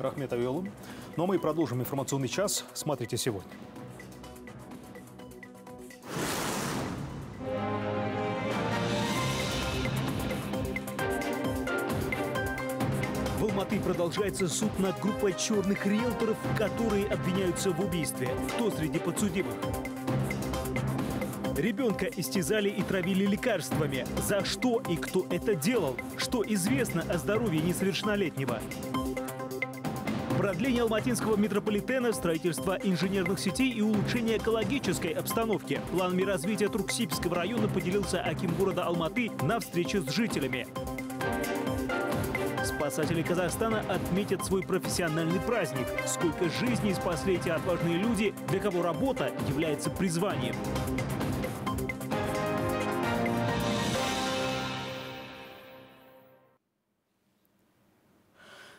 Рахмет Авиолу. Ну а мы продолжим информационный час. Смотрите сегодня. В Алматы продолжается суд над группой черных риэлторов, которые обвиняются в убийстве. Кто среди подсудимых? Ребенка истязали и травили лекарствами. За что и кто это делал? Что известно о здоровье несовершеннолетнего? Продление алматинского метрополитена, строительство инженерных сетей и улучшение экологической обстановки. Планами развития Труксипского района поделился Аким города Алматы на встрече с жителями. Спасатели Казахстана отметят свой профессиональный праздник. Сколько жизней спасли эти отважные люди, для кого работа является призванием.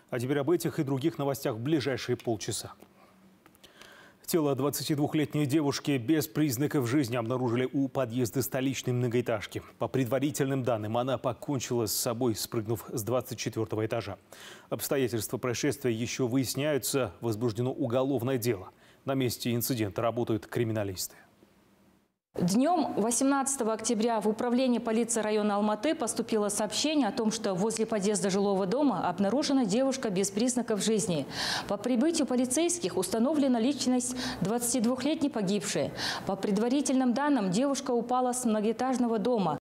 А теперь об этих и других новостях в ближайшие полчаса. Тело 22-летней девушки без признаков жизни обнаружили у подъезда столичной многоэтажки. По предварительным данным, она покончила с собой, спрыгнув с 24 этажа. Обстоятельства происшествия еще выясняются. Возбуждено уголовное дело. На месте инцидента работают криминалисты. Днем 18 октября в управление полиции района Алматы поступило сообщение о том, что возле подъезда жилого дома обнаружена девушка без признаков жизни. По прибытию полицейских установлена личность 22-летней погибшей. По предварительным данным, девушка упала с многоэтажного дома.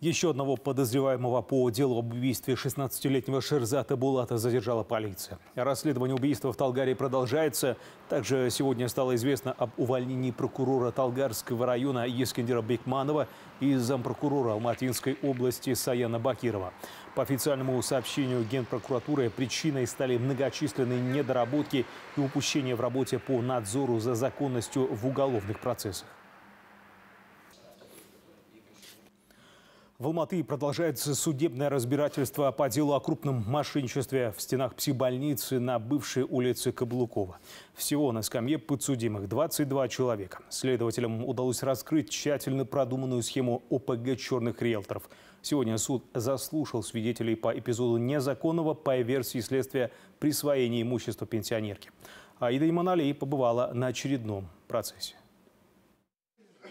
Еще одного подозреваемого по делу об убийстве 16-летнего Шерзата Булата задержала полиция. Расследование убийства в Талгаре продолжается. Также сегодня стало известно об увольнении прокурора Талгарского района Ескендера Бекманова и зампрокурора Алматинской области Саяна Бакирова. По официальному сообщению Генпрокуратуры причиной стали многочисленные недоработки и упущения в работе по надзору за законностью в уголовных процессах. В Алматы продолжается судебное разбирательство по делу о крупном мошенничестве в стенах психбольницы на бывшей улице Каблукова. Всего на скамье подсудимых 22 человека. Следователям удалось раскрыть тщательно продуманную схему ОПГ черных риэлторов. Сегодня суд заслушал свидетелей по эпизоду незаконного, по версии следствия, присвоения имущества пенсионерки. Аида Иманалей побывала на очередном процессе.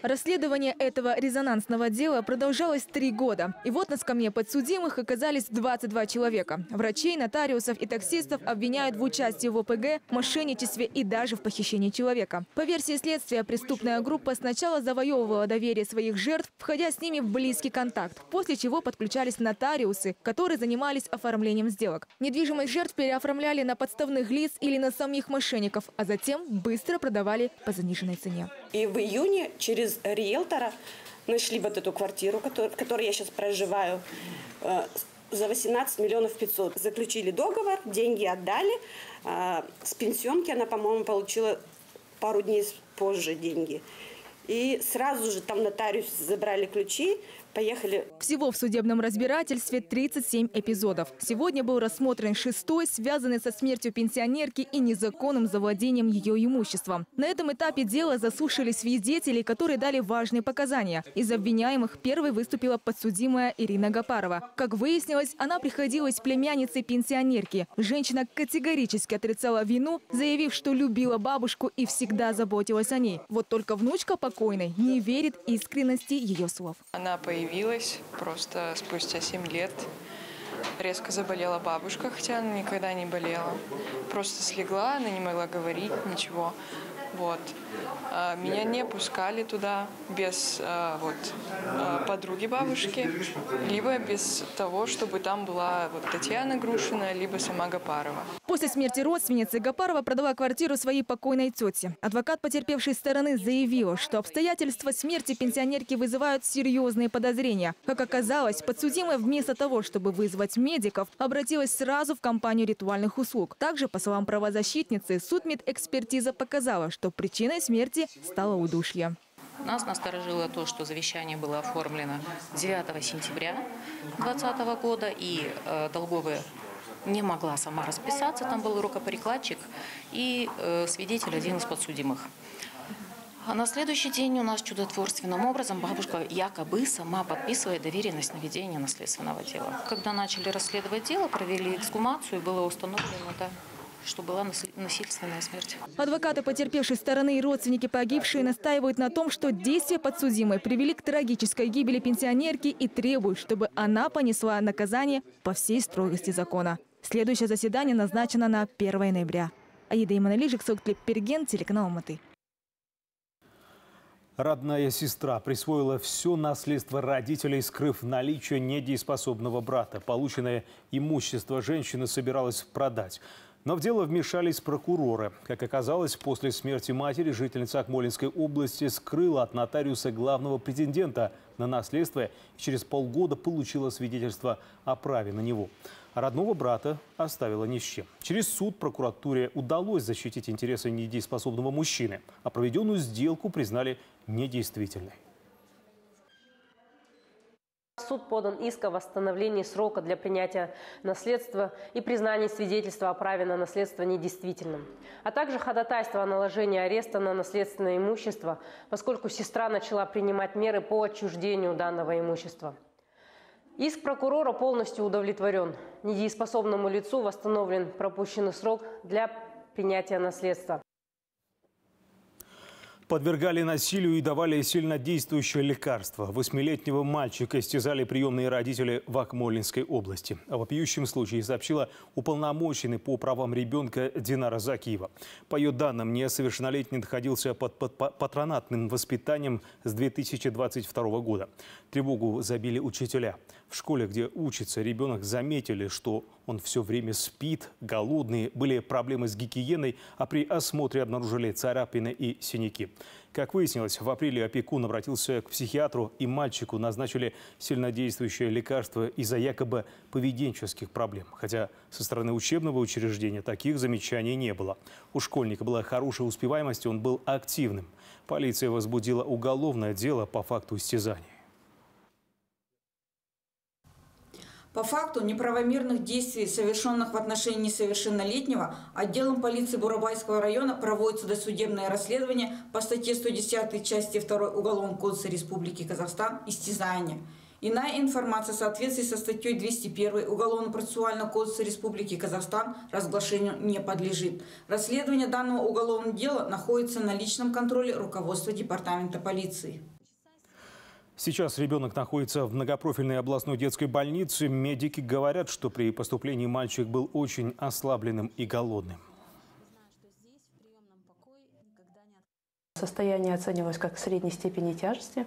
Расследование этого резонансного дела продолжалось три года. И вот на скамье подсудимых оказались 22 человека. Врачей, нотариусов и таксистов обвиняют в участии в ОПГ, мошенничестве и даже в похищении человека. По версии следствия, преступная группа сначала завоевывала доверие своих жертв, входя с ними в близкий контакт, после чего подключались нотариусы, которые занимались оформлением сделок. Недвижимость жертв переоформляли на подставных лиц или на самих мошенников, а затем быстро продавали по заниженной цене. И в июне через риэлтора нашли вот эту квартиру, в которой я сейчас проживаю, э, за 18 миллионов 500. Заключили договор, деньги отдали. Э, с пенсионки она, по-моему, получила пару дней позже деньги. И сразу же там нотариус забрали ключи, Поехали. Всего в судебном разбирательстве 37 эпизодов. Сегодня был рассмотрен шестой, связанный со смертью пенсионерки и незаконным завладением ее имуществом. На этом этапе дела заслушали свидетелей, которые дали важные показания. Из обвиняемых первой выступила подсудимая Ирина Гапарова. Как выяснилось, она приходилась племянницей пенсионерки. Женщина категорически отрицала вину, заявив, что любила бабушку и всегда заботилась о ней. Вот только внучка покойной не верит искренности ее слов. Она появилась появилась просто спустя 7 лет. Резко заболела бабушка, хотя она никогда не болела. Просто слегла, она не могла говорить, ничего. Вот. А, меня не пускали туда без а, вот, а, подруги бабушки, либо без того, чтобы там была вот Татьяна Грушина, либо сама Гапарова. После смерти родственницы Гапарова продала квартиру своей покойной тете. Адвокат потерпевшей стороны заявил, что обстоятельства смерти пенсионерки вызывают серьезные подозрения. Как оказалось, подсудимая вместо того, чтобы вызвать медиков, обратилась сразу в компанию ритуальных услуг. Также, по словам правозащитницы, судмедэкспертиза показала, что причиной смерти стало удушье. Нас насторожило то, что завещание было оформлено 9 сентября 2020 года, и э, долговая не могла сама расписаться. Там был рукоприкладчик и э, свидетель один из подсудимых. А на следующий день у нас чудотворственным образом бабушка якобы сама подписывает доверенность на ведение наследственного дела. Когда начали расследовать дело, провели эксгумацию, и было установлено, да, что была насильственная смерть. Адвокаты потерпевшей стороны и родственники погибшей настаивают на том, что действия подсудимой привели к трагической гибели пенсионерки и требуют, чтобы она понесла наказание по всей строгости закона. Следующее заседание назначено на 1 ноября. Аида Иманалижик, Соктлип Перген, телеканал Маты. Родная сестра присвоила все наследство родителей, скрыв наличие недееспособного брата. Полученное имущество женщина собиралась продать. Но в дело вмешались прокуроры. Как оказалось, после смерти матери жительница Акмолинской области скрыла от нотариуса главного претендента на наследство и через полгода получила свидетельство о праве на него. А родного брата оставила ни с чем. Через суд прокуратуре удалось защитить интересы недееспособного мужчины, а проведенную сделку признали недействительной. Суд подан иск о восстановлении срока для принятия наследства и признании свидетельства о праве на наследство недействительным, а также ходатайство о наложении ареста на наследственное имущество, поскольку сестра начала принимать меры по отчуждению данного имущества. Иск прокурора полностью удовлетворен. Недееспособному лицу восстановлен пропущенный срок для принятия наследства. Подвергали насилию и давали сильнодействующее лекарство. Восьмилетнего мальчика истязали приемные родители в Акмолинской области. О вопиющем случае сообщила уполномоченный по правам ребенка Динара Закиева. По ее данным, несовершеннолетний находился под, патронатным воспитанием с 2022 года. Тревогу забили учителя. В школе, где учится ребенок, заметили, что он все время спит, голодный, были проблемы с гигиеной, а при осмотре обнаружили царапины и синяки. Как выяснилось, в апреле опекун обратился к психиатру, и мальчику назначили сильнодействующее лекарство из-за якобы поведенческих проблем. Хотя со стороны учебного учреждения таких замечаний не было. У школьника была хорошая успеваемость, он был активным. Полиция возбудила уголовное дело по факту истязания. По факту неправомерных действий, совершенных в отношении несовершеннолетнего, отделом полиции Бурабайского района проводится досудебное расследование по статье 110 части 2 Уголовного кодекса Республики Казахстан «Истязание». Иная информация в соответствии со статьей 201 Уголовно-процессуального кодекса Республики Казахстан разглашению не подлежит. Расследование данного уголовного дела находится на личном контроле руководства Департамента полиции. Сейчас ребенок находится в многопрофильной областной детской больнице. Медики говорят, что при поступлении мальчик был очень ослабленным и голодным. Состояние оценивалось как средней степени тяжести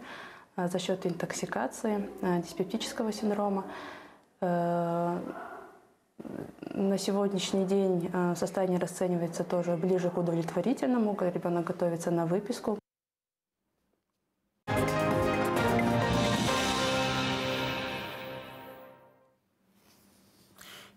а, за счет интоксикации, а, диспептического синдрома. Э, на сегодняшний день состояние расценивается тоже ближе к удовлетворительному. Ребенок готовится на выписку.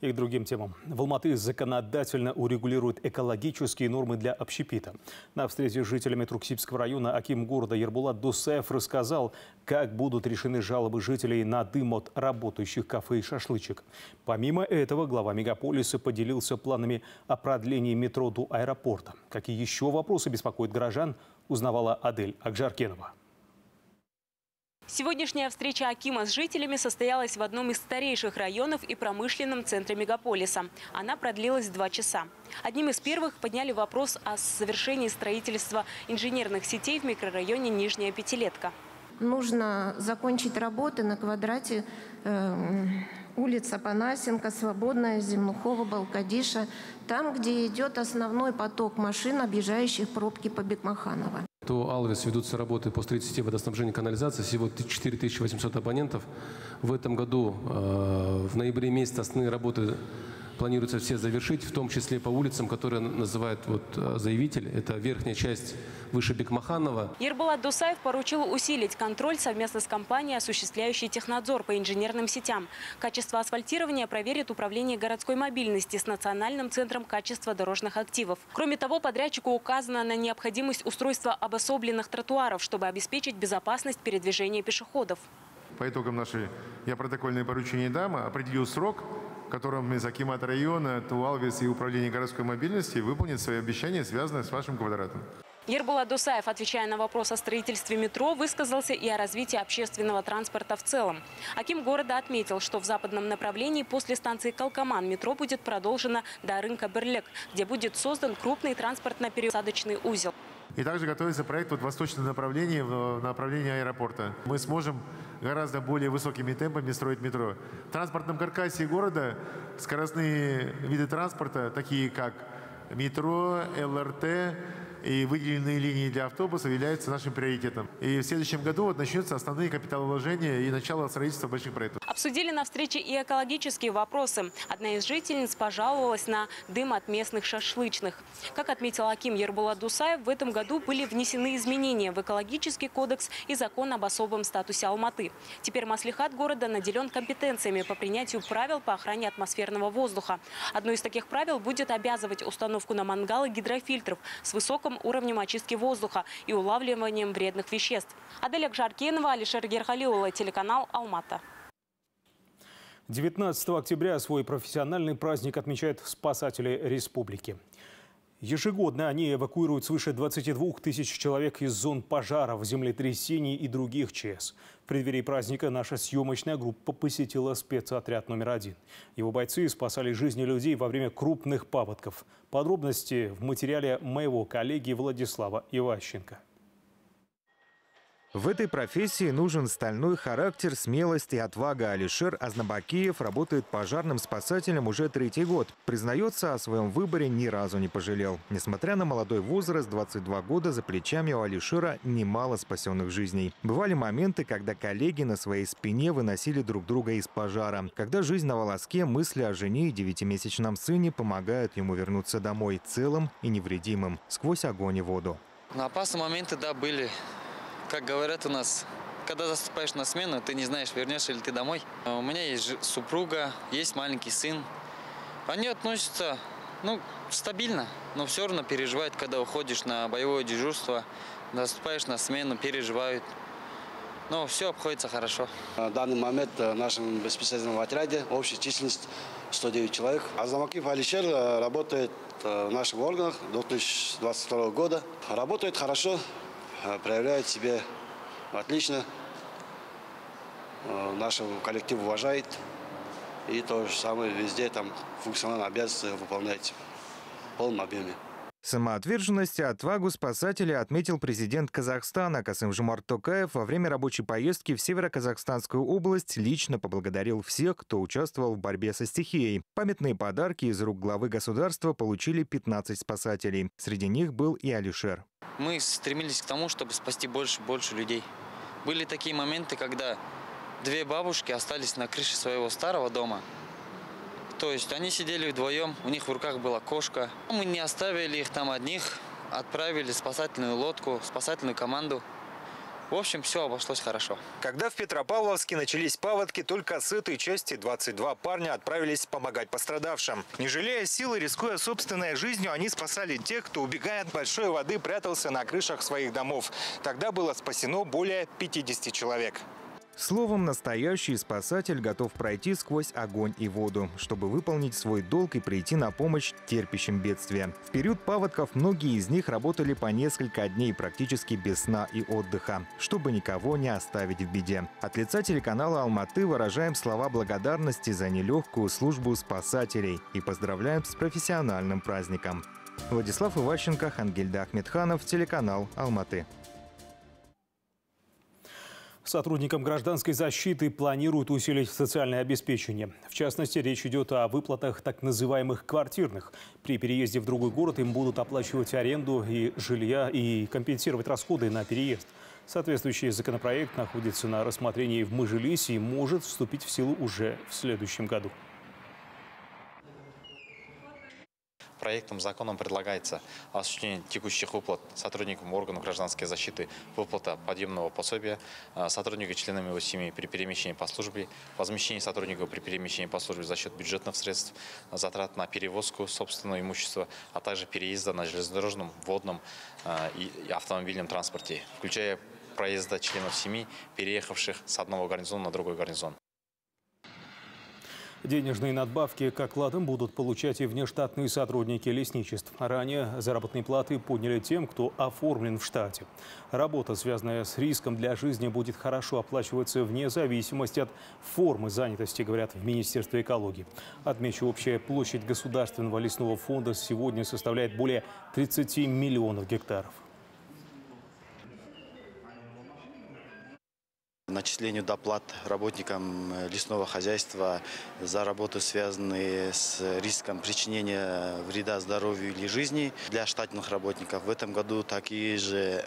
И к другим темам. В Алматы законодательно урегулируют экологические нормы для общепита. На встрече с жителями Труксибского района Аким города Ербулат Дусаев рассказал, как будут решены жалобы жителей на дым от работающих кафе и шашлычек. Помимо этого, глава мегаполиса поделился планами о продлении метро до аэропорта. Какие еще вопросы беспокоят горожан, узнавала Адель Акжаркенова. Сегодняшняя встреча Акима с жителями состоялась в одном из старейших районов и промышленном центре мегаполиса. Она продлилась два часа. Одним из первых подняли вопрос о совершении строительства инженерных сетей в микрорайоне Нижняя Пятилетка. Нужно закончить работы на квадрате э, улица Панасенко, Свободная, Земнухова, Балкадиша, там, где идет основной поток машин, объезжающих пробки по Бекмаханова то Алвес ведутся работы по строительству водоснабжения канализации. Всего 4800 абонентов. В этом году, э, в ноябре месяце, основные работы планируется все завершить, в том числе по улицам, которые называет вот э, заявитель. Это верхняя часть выше Бекмаханова. Ербулат Дусаев поручил усилить контроль совместно с компанией, осуществляющей технадзор по инженерным сетям. Качество асфальтирования проверит Управление городской мобильности с Национальным центром качества дорожных активов. Кроме того, подрядчику указано на необходимость устройства обособленных тротуаров, чтобы обеспечить безопасность передвижения пешеходов. По итогам нашей я протокольные поручения дам, определил срок которым из района, ТУАЛВИС и Управление городской мобильности выполнит свои обещания, связанные с вашим квадратом. Ербулат Дусаев, отвечая на вопрос о строительстве метро, высказался и о развитии общественного транспорта в целом. Аким города отметил, что в западном направлении после станции Калкаман метро будет продолжено до рынка Берлек, где будет создан крупный транспортно-пересадочный узел. И также готовится проект вот восточное направление, в направлении аэропорта. Мы сможем гораздо более высокими темпами строить метро. В транспортном каркасе города скоростные виды транспорта, такие как метро, ЛРТ, и выделенные линии для автобусов являются нашим приоритетом. И в следующем году вот начнутся основные капиталовложения и начало строительства больших проектов. Обсудили на встрече и экологические вопросы. Одна из жительниц пожаловалась на дым от местных шашлычных. Как отметил Аким Ербулат Дусаев, в этом году были внесены изменения в экологический кодекс и закон об особом статусе Алматы. Теперь Маслихат города наделен компетенциями по принятию правил по охране атмосферного воздуха. Одно из таких правил будет обязывать установку на мангалы гидрофильтров с высоким уровнем очистки воздуха и улавливанием вредных веществ. Аделя Жаркинова, Алишер Герхалиула, телеканал «Алмата». 19 октября свой профессиональный праздник отмечают спасатели республики. Ежегодно они эвакуируют свыше 22 тысяч человек из зон пожаров, землетрясений и других ЧС. В преддверии праздника наша съемочная группа посетила спецотряд номер один. Его бойцы спасали жизни людей во время крупных паводков. Подробности в материале моего коллеги Владислава Иващенко. В этой профессии нужен стальной характер, смелость и отвага. Алишер Азнабакиев работает пожарным спасателем уже третий год. Признается, о своем выборе ни разу не пожалел. Несмотря на молодой возраст, 22 года, за плечами у Алишера немало спасенных жизней. Бывали моменты, когда коллеги на своей спине выносили друг друга из пожара. Когда жизнь на волоске, мысли о жене и девятимесячном сыне помогают ему вернуться домой целым и невредимым, сквозь огонь и воду. На опасные моменты, да, были. Как говорят у нас, когда заступаешь на смену, ты не знаешь, вернешься ли ты домой. А у меня есть супруга, есть маленький сын. Они относятся, ну, стабильно, но все равно переживают, когда уходишь на боевое дежурство, заступаешь на смену, переживают. Но все обходится хорошо. На данный момент в нашем беспрецедентном отряде общая численность 109 человек. Азамакив Алишер э, работает э, в наших органах 2022 года. Работает хорошо, Э, проявляет себя отлично. Э, нашего коллектив уважает. И то же самое везде там функциональные обязанности выполняет в полном объеме. Самоотверженность и отвагу спасателей отметил президент Казахстана Касым-Жумарт Токаев во время рабочей поездки в Северо-Казахстанскую область лично поблагодарил всех, кто участвовал в борьбе со стихией. Памятные подарки из рук главы государства получили 15 спасателей. Среди них был и Алишер. Мы стремились к тому, чтобы спасти больше и больше людей. Были такие моменты, когда две бабушки остались на крыше своего старого дома – то есть они сидели вдвоем, у них в руках была кошка. Мы не оставили их там одних, отправили спасательную лодку, спасательную команду. В общем, все обошлось хорошо. Когда в Петропавловске начались паводки, только с этой части 22 парня отправились помогать пострадавшим. Не жалея силы, рискуя собственной жизнью, они спасали тех, кто, убегая от большой воды, прятался на крышах своих домов. Тогда было спасено более 50 человек. Словом, настоящий спасатель готов пройти сквозь огонь и воду, чтобы выполнить свой долг и прийти на помощь терпящим бедствия. В период паводков многие из них работали по несколько дней практически без сна и отдыха, чтобы никого не оставить в беде. От лица телеканала «Алматы» выражаем слова благодарности за нелегкую службу спасателей и поздравляем с профессиональным праздником. Владислав Иващенко, Хангельда Ахмедханов, телеканал «Алматы». Сотрудникам гражданской защиты планируют усилить социальное обеспечение. В частности, речь идет о выплатах так называемых квартирных. При переезде в другой город им будут оплачивать аренду и жилья и компенсировать расходы на переезд. Соответствующий законопроект находится на рассмотрении в Мажилисе и может вступить в силу уже в следующем году. Проектом законом предлагается осуществление текущих выплат сотрудникам органов гражданской защиты, выплата подъемного пособия а, сотрудника членами его семьи при перемещении по службе, возмещение сотрудников при перемещении по службе за счет бюджетных средств, затрат на перевозку собственного имущества, а также переезда на железнодорожном, водном а, и автомобильном транспорте, включая проезда членов семьи, переехавших с одного гарнизона на другой гарнизон. Денежные надбавки к окладам будут получать и внештатные сотрудники лесничеств. Ранее заработные платы подняли тем, кто оформлен в штате. Работа, связанная с риском для жизни, будет хорошо оплачиваться вне зависимости от формы занятости, говорят в Министерстве экологии. Отмечу, общая площадь Государственного лесного фонда сегодня составляет более 30 миллионов гектаров. Начислению доплат работникам э, лесного хозяйства за работы, связанные с риском причинения вреда здоровью или жизни для штатных работников. В этом году такие же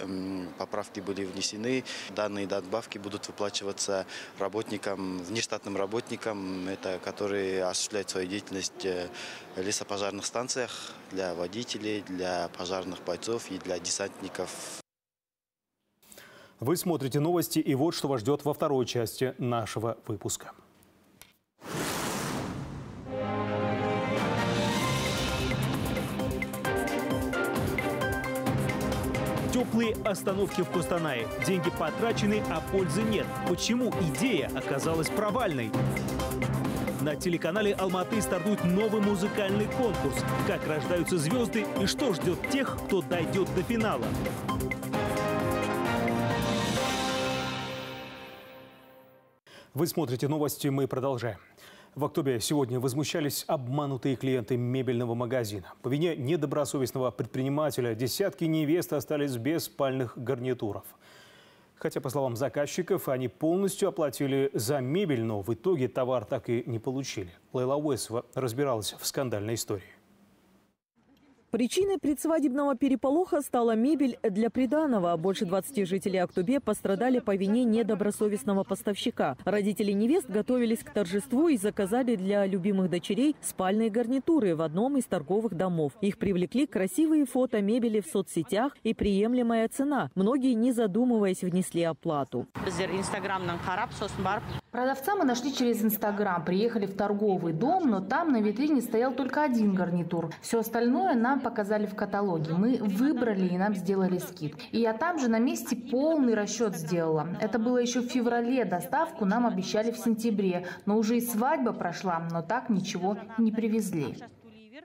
поправки были внесены. Данные надбавки будут выплачиваться работникам, внештатным работникам, это которые осуществляют свою деятельность э, в лесопожарных станциях для водителей, для пожарных бойцов и для десантников вы смотрите новости, и вот что вас ждет во второй части нашего выпуска. Теплые остановки в Костанае. Деньги потрачены, а пользы нет. Почему идея оказалась провальной? На телеканале Алматы стартует новый музыкальный конкурс. Как рождаются звезды и что ждет тех, кто дойдет до финала. Вы смотрите новости, мы продолжаем. В октябре сегодня возмущались обманутые клиенты мебельного магазина. По вине недобросовестного предпринимателя десятки невест остались без спальных гарнитуров. Хотя, по словам заказчиков, они полностью оплатили за мебель, но в итоге товар так и не получили. Лейла Уэсова разбиралась в скандальной истории. Причиной предсвадебного переполоха стала мебель для приданого. Больше 20 жителей Актубе пострадали по вине недобросовестного поставщика. Родители невест готовились к торжеству и заказали для любимых дочерей спальные гарнитуры в одном из торговых домов. Их привлекли красивые фото мебели в соцсетях и приемлемая цена. Многие, не задумываясь, внесли оплату. Продавца мы нашли через Инстаграм. Приехали в торговый дом, но там на витрине стоял только один гарнитур. Все остальное нам показали в каталоге. Мы выбрали и нам сделали скид. И я там же на месте полный расчет сделала. Это было еще в феврале. Доставку нам обещали в сентябре. Но уже и свадьба прошла, но так ничего не привезли.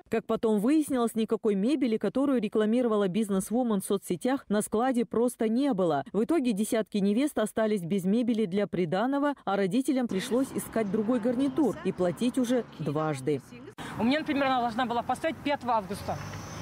Как потом выяснилось, никакой мебели, которую рекламировала бизнес-вумен в соцсетях, на складе просто не было. В итоге десятки невест остались без мебели для приданого, а родителям пришлось искать другой гарнитур и платить уже дважды. У меня, например, она должна была поставить 5 августа.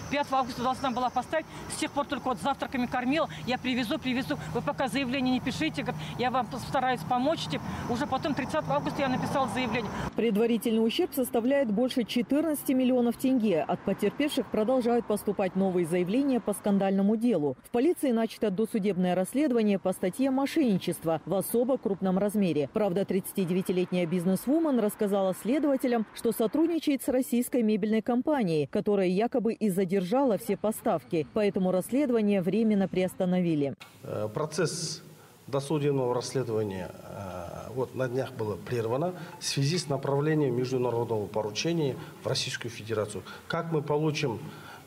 5 августа должна была поставить. С тех пор только вот завтраками кормила. Я привезу, привезу. Вы пока заявление не пишите. Я вам стараюсь помочь. Типа, уже потом 30 августа я написала заявление. Предварительный ущерб составляет больше 14 миллионов тенге. От потерпевших продолжают поступать новые заявления по скандальному делу. В полиции начато досудебное расследование по статье «Мошенничество» в особо крупном размере. Правда, 39-летняя бизнес-вумен рассказала следователям, что сотрудничает с российской мебельной компанией, которая якобы из-за задержала все поставки, поэтому расследование временно приостановили. Э, процесс досудебного расследования э, вот на днях было прервано в связи с направлением международного поручения в Российскую Федерацию. Как мы получим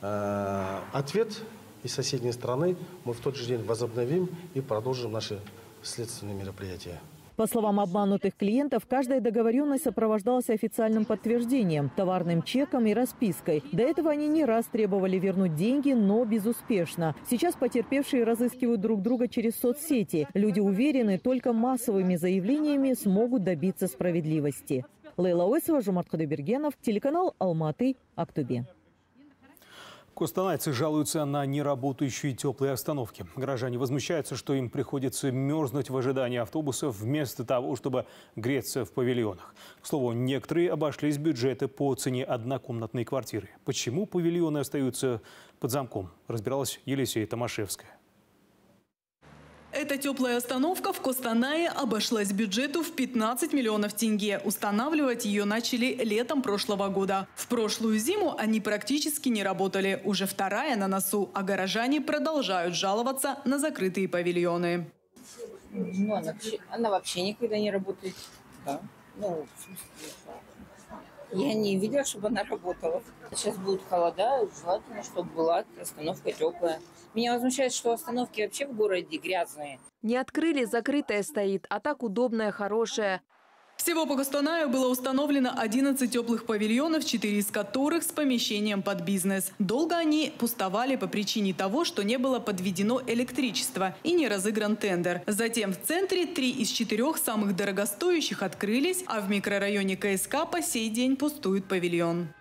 э, ответ из соседней страны, мы в тот же день возобновим и продолжим наши следственные мероприятия. По словам обманутых клиентов, каждая договоренность сопровождалась официальным подтверждением, товарным чеком и распиской. До этого они не раз требовали вернуть деньги, но безуспешно. Сейчас потерпевшие разыскивают друг друга через соцсети. Люди уверены, только массовыми заявлениями смогут добиться справедливости. Лейла Уэсова, Жумарт Хадыбергенов, телеканал «Алматы», Актубе. Костанайцы жалуются на неработающие теплые остановки. Горожане возмущаются, что им приходится мерзнуть в ожидании автобусов вместо того, чтобы греться в павильонах. К слову, некоторые обошлись бюджеты по цене однокомнатной квартиры. Почему павильоны остаются под замком, разбиралась Елисея Томашевская. Эта теплая остановка в Костанае обошлась бюджету в 15 миллионов тенге. Устанавливать ее начали летом прошлого года. В прошлую зиму они практически не работали. Уже вторая на носу, а горожане продолжают жаловаться на закрытые павильоны. Ну, она, она вообще никогда не работает. Да. Ну, я не видела, чтобы она работала. Сейчас будут холода, желательно, чтобы была остановка теплая. Меня возмущает, что остановки вообще в городе грязные. Не открыли, закрытая стоит, а так удобная, хорошая. Всего по Костанаю было установлено 11 теплых павильонов, 4 из которых с помещением под бизнес. Долго они пустовали по причине того, что не было подведено электричество и не разыгран тендер. Затем в центре три из четырех самых дорогостоящих открылись, а в микрорайоне КСК по сей день пустует павильон.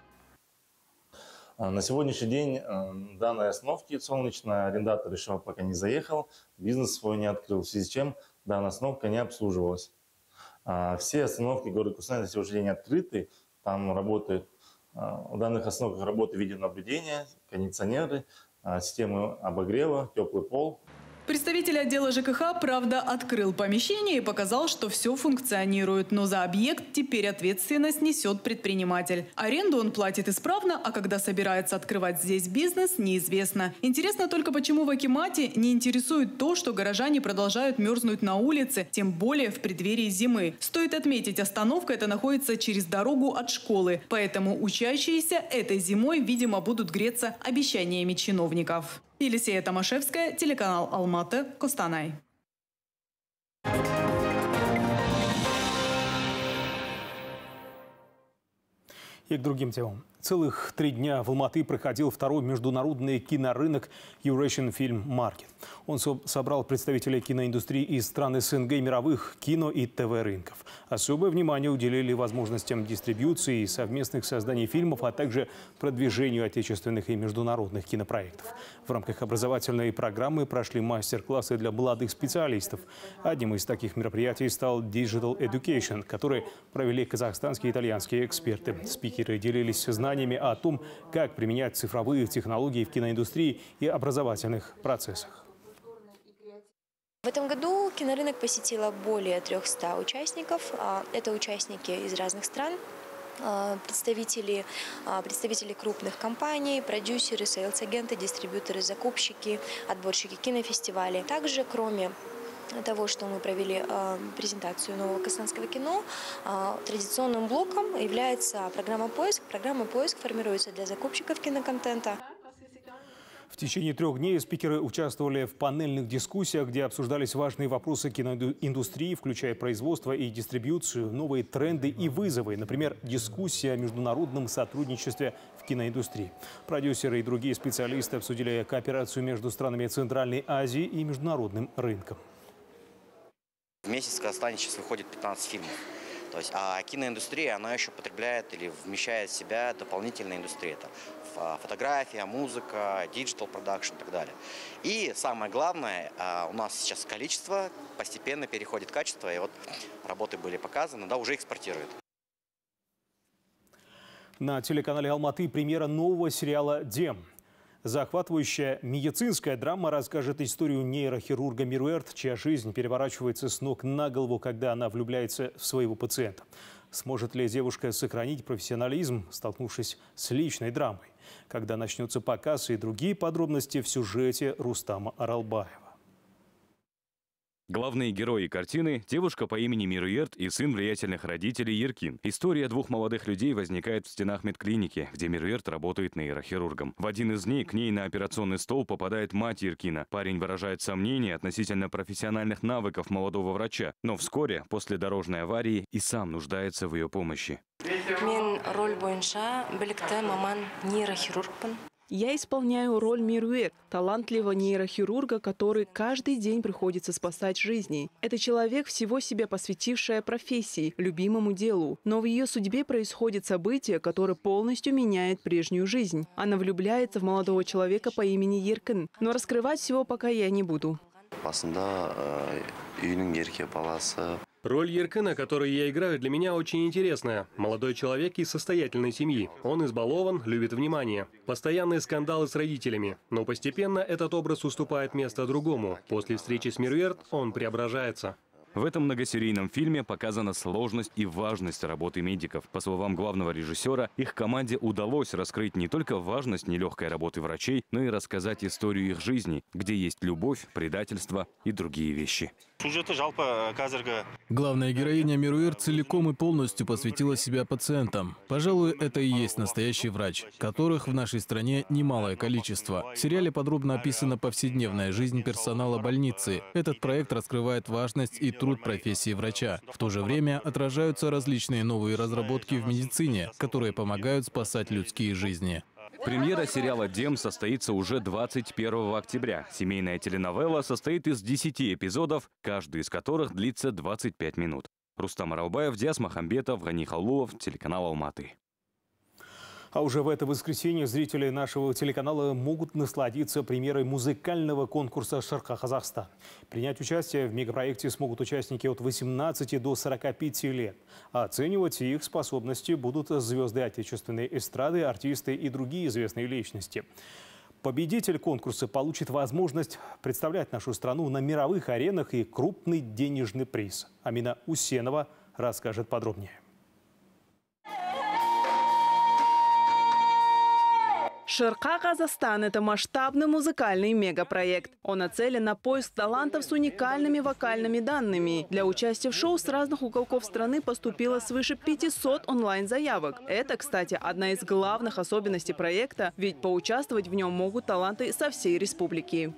А, на сегодняшний день э, данной остановки солнечная арендатор еще пока не заехал, бизнес свой не открыл, в связи с чем данная остановка не обслуживалась. А, все остановки города Кустанай на сегодняшний день открыты. Там работают, а, в данных остановках работает видеонаблюдение, кондиционеры, а, системы обогрева, теплый пол. Представитель отдела ЖКХ, правда, открыл помещение и показал, что все функционирует. Но за объект теперь ответственность несет предприниматель. Аренду он платит исправно, а когда собирается открывать здесь бизнес, неизвестно. Интересно только, почему в Акимате не интересует то, что горожане продолжают мерзнуть на улице, тем более в преддверии зимы. Стоит отметить, остановка эта находится через дорогу от школы. Поэтому учащиеся этой зимой, видимо, будут греться обещаниями чиновников. Елисея Томашевская, телеканал «Алматы», Костанай. И к другим темам. Целых три дня в Алматы проходил второй международный кинорынок Eurasian Film Market. Он собрал представителей киноиндустрии из стран СНГ мировых кино и ТВ-рынков. Особое внимание уделили возможностям дистрибьюции и совместных созданий фильмов, а также продвижению отечественных и международных кинопроектов. В рамках образовательной программы прошли мастер-классы для молодых специалистов. Одним из таких мероприятий стал Digital Education, который провели казахстанские и итальянские эксперты. Спикеры делились знаниями знаниями о том, как применять цифровые технологии в киноиндустрии и образовательных процессах. В этом году кинорынок посетило более 300 участников. А, это участники из разных стран, а, представители, а, представители крупных компаний, продюсеры, sales-агенты, дистрибьюторы, закупщики, отборщики кинофестивалей. Также, кроме того, что мы провели э, презентацию нового казахстанского кино, э, традиционным блоком является программа «Поиск». Программа «Поиск» формируется для закупщиков киноконтента. В течение трех дней спикеры участвовали в панельных дискуссиях, где обсуждались важные вопросы киноиндустрии, включая производство и дистрибьюцию, новые тренды и вызовы. Например, дискуссия о международном сотрудничестве в киноиндустрии. Продюсеры и другие специалисты обсудили кооперацию между странами Центральной Азии и международным рынком. В месяц в Казахстане сейчас выходит 15 фильмов. То есть, а киноиндустрия, она еще потребляет или вмещает в себя дополнительные индустрии. Это а, фотография, музыка, digital production и так далее. И самое главное, а, у нас сейчас количество постепенно переходит качество, и вот работы были показаны, да, уже экспортируют. На телеканале «Алматы» премьера нового сериала «Дем». Захватывающая медицинская драма расскажет историю нейрохирурга Мируэрт, чья жизнь переворачивается с ног на голову, когда она влюбляется в своего пациента. Сможет ли девушка сохранить профессионализм, столкнувшись с личной драмой? Когда начнется показ и другие подробности в сюжете Рустама Аралбаева. Главные герои картины – девушка по имени Мируерт и сын влиятельных родителей Еркин. История двух молодых людей возникает в стенах медклиники, где Мируерт работает нейрохирургом. В один из дней к ней на операционный стол попадает мать Еркина. Парень выражает сомнения относительно профессиональных навыков молодого врача, но вскоре, после дорожной аварии, и сам нуждается в ее помощи. Мен роль бойынша білікті маман нейрохирургпын я исполняю роль Мируэт, талантливого нейрохирурга, который каждый день приходится спасать жизни. Это человек, всего себя посвятившая профессии, любимому делу. Но в ее судьбе происходит событие, которое полностью меняет прежнюю жизнь. Она влюбляется в молодого человека по имени Еркин. Но раскрывать всего пока я не буду. баласы Роль Еркына, которую я играю, для меня очень интересная. Молодой человек из состоятельной семьи. Он избалован, любит внимание. Постоянные скандалы с родителями. Но постепенно этот образ уступает место другому. После встречи с Мирверт он преображается. В этом многосерийном фильме показана сложность и важность работы медиков. По словам главного режиссера, их команде удалось раскрыть не только важность нелегкой работы врачей, но и рассказать историю их жизни, где есть любовь, предательство и другие вещи. Главная героиня Мируэр целиком и полностью посвятила себя пациентам. Пожалуй, это и есть настоящий врач, которых в нашей стране немалое количество. В сериале подробно описана повседневная жизнь персонала больницы. Этот проект раскрывает важность и труд профессии врача. В то же время отражаются различные новые разработки в медицине, которые помогают спасать людские жизни. Премьера сериала «Дем» состоится уже 21 октября. Семейная теленовелла состоит из 10 эпизодов, каждый из которых длится 25 минут. Рустам Аралбаев, Диас Махамбетов, Гани Халулов, телеканал «Алматы». А уже в это воскресенье зрители нашего телеканала могут насладиться премьерой музыкального конкурса «Шарка Казахстан». Принять участие в мегапроекте смогут участники от 18 до 45 лет. Оценивать их способности будут звезды отечественной эстрады, артисты и другие известные личности. Победитель конкурса получит возможность представлять нашу страну на мировых аренах и крупный денежный приз. Амина Усенова расскажет подробнее. Ширка Казахстан – это масштабный музыкальный мегапроект. Он нацелен на поиск талантов с уникальными вокальными данными. Для участия в шоу с разных уголков страны поступило свыше 500 онлайн-заявок. Это, кстати, одна из главных особенностей проекта, ведь поучаствовать в нем могут таланты со всей республики.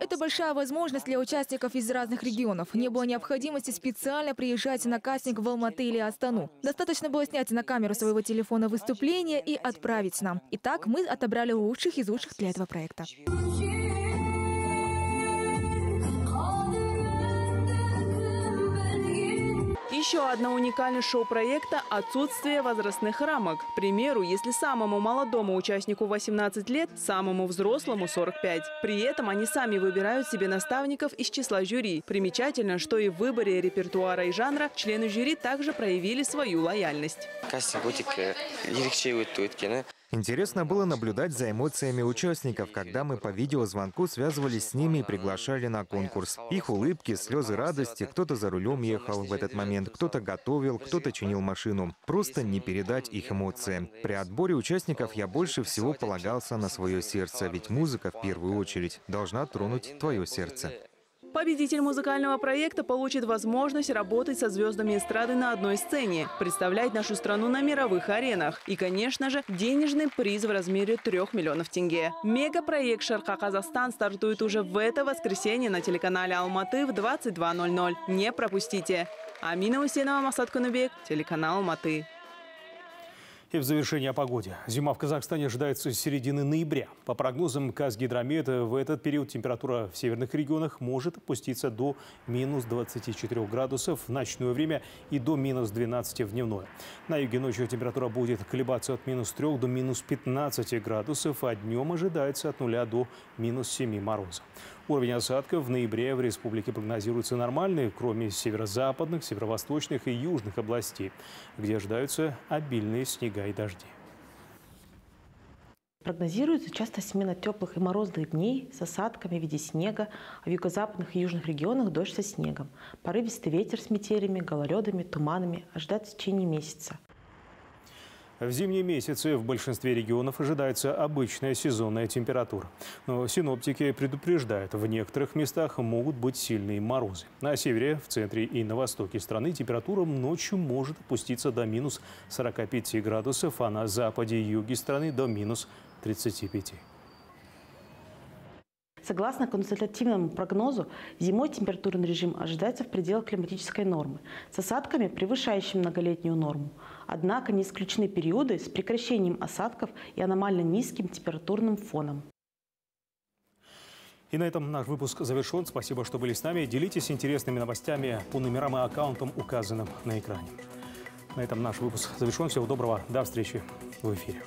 Это большая возможность для участников из разных регионов. Не было необходимости специально приезжать на кастинг в Алматы или Астану. Достаточно было снять на камеру своего телефона выступление и отправить нам. Итак, мы отобрали лучших из лучших для этого проекта. Еще одна уникальность шоу-проекта – отсутствие возрастных рамок. К примеру, если самому молодому участнику 18 лет, самому взрослому – 45. При этом они сами выбирают себе наставников из числа жюри. Примечательно, что и в выборе репертуара и жанра члены жюри также проявили свою лояльность. Интересно было наблюдать за эмоциями участников, когда мы по видеозвонку связывались с ними и приглашали на конкурс. Их улыбки, слезы радости, кто-то за рулем ехал в этот момент, кто-то готовил, кто-то чинил машину. Просто не передать их эмоции. При отборе участников я больше всего полагался на свое сердце, ведь музыка в первую очередь должна тронуть твое сердце. Победитель музыкального проекта получит возможность работать со звездами эстрады на одной сцене, представлять нашу страну на мировых аренах и, конечно же, денежный приз в размере 3 миллионов тенге. Мегапроект «Шарка Казахстан» стартует уже в это воскресенье на телеканале «Алматы» в 22.00. Не пропустите! Амина Усенова, Масад Кунубек, телеканал «Алматы». И в завершение о погоде. Зима в Казахстане ожидается с середины ноября. По прогнозам Казгидромета, в этот период температура в северных регионах может опуститься до минус 24 градусов в ночное время и до минус 12 в дневное. На юге ночью температура будет колебаться от минус 3 до минус 15 градусов, а днем ожидается от 0 до минус 7 мороза. Уровень осадков в ноябре в республике прогнозируется нормальный, кроме северо-западных, северо-восточных и южных областей, где ожидаются обильные снега и дожди. Прогнозируется часто смена теплых и морозных дней с осадками в виде снега, а в юго-западных и южных регионах дождь со снегом. Порывистый ветер с метелями, гололедами, туманами ожидается в течение месяца. В зимние месяцы в большинстве регионов ожидается обычная сезонная температура. Но синоптики предупреждают, в некоторых местах могут быть сильные морозы. На севере, в центре и на востоке страны температура ночью может опуститься до минус 45 градусов, а на западе и юге страны до минус 35. Согласно консультативному прогнозу, зимой температурный режим ожидается в пределах климатической нормы, с осадками, превышающими многолетнюю норму. Однако не исключены периоды с прекращением осадков и аномально низким температурным фоном. И на этом наш выпуск завершен. Спасибо, что были с нами. Делитесь интересными новостями по номерам и аккаунтам, указанным на экране. На этом наш выпуск завершен. Всего доброго. До встречи в эфире.